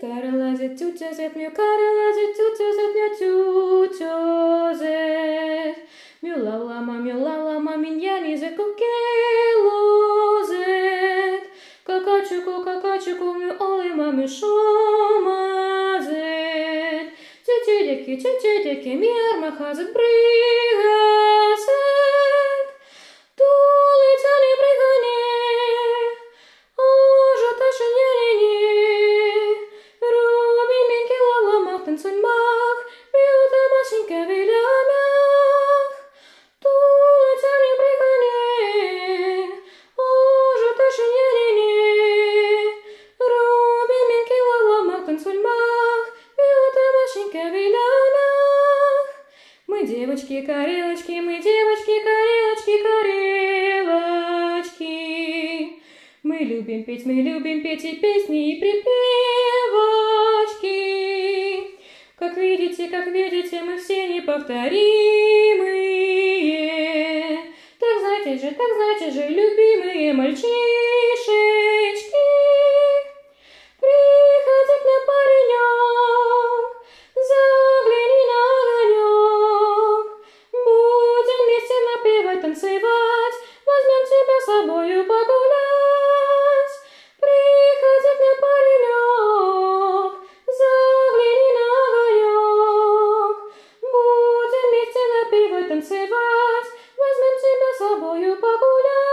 Karalaze tütözet mü karalaze tütözet mü tütözet Mü lalama mü lalama min yanize kokelozet Kakaçuku kakaçuku mü olema mü şomazet Çeçedeki çeçedeki mi arma armahazet brigat мах, милта вилямях. Мы девочки-карелочки, мы девочки-карелочки, карелочки. Мы любим петь, мы любим петь и песни, и припевочки. Видите, мы все неповторимые. Так знаете же, так знаете же, любимые мальчишечки. Приходи к нам, паренек, загляни на огонек. Будем вместе напевать, танцевать, возьмем тебя с собою погулять. Собою погуляю.